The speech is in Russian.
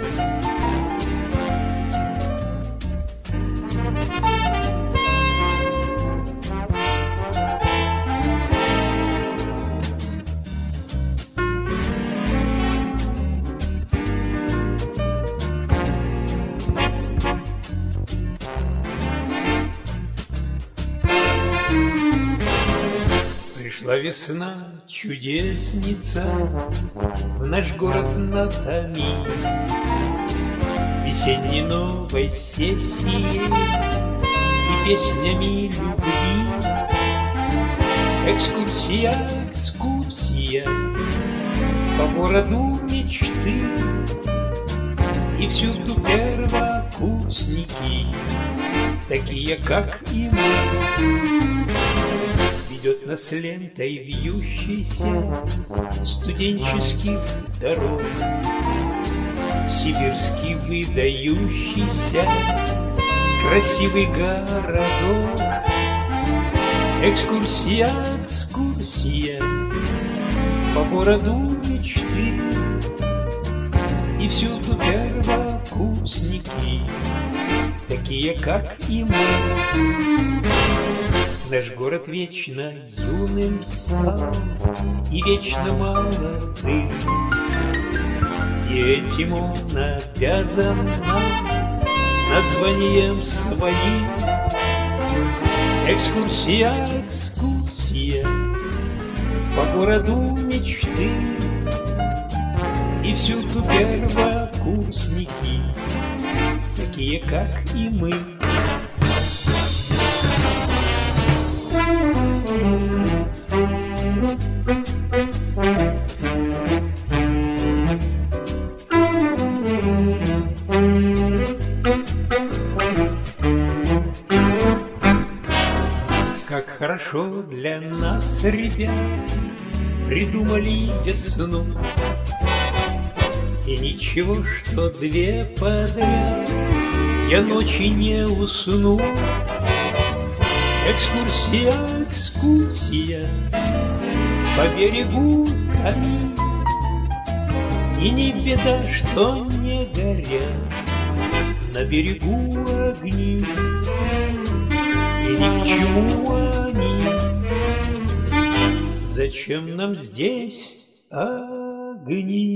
Thank you. Пришла весна, чудесница, В наш город Натами. Весенней новой сессией И песнями любви. Экскурсия, экскурсия По городу мечты. И всюду первокурсники, Такие, как и мы ведет нас лентой вьющейся Студенческих дорог Сибирский выдающийся Красивый городок. Экскурсия, экскурсия По городу мечты. И всюду первокурсники Такие, как и мы Наш город вечно юным стал И вечно молодым. И этим он обязан нам Названием своим. Экскурсия, экскурсия По городу мечты. И всюду первокурсники Такие, как и мы хорошо для нас, ребят, Придумали весну. И ничего, что две подряд Я ночи не усну. Экскурсия, экскурсия По берегу Ками. И не беда, что не горят На берегу огни ни к чему они Зачем нам здесь огни?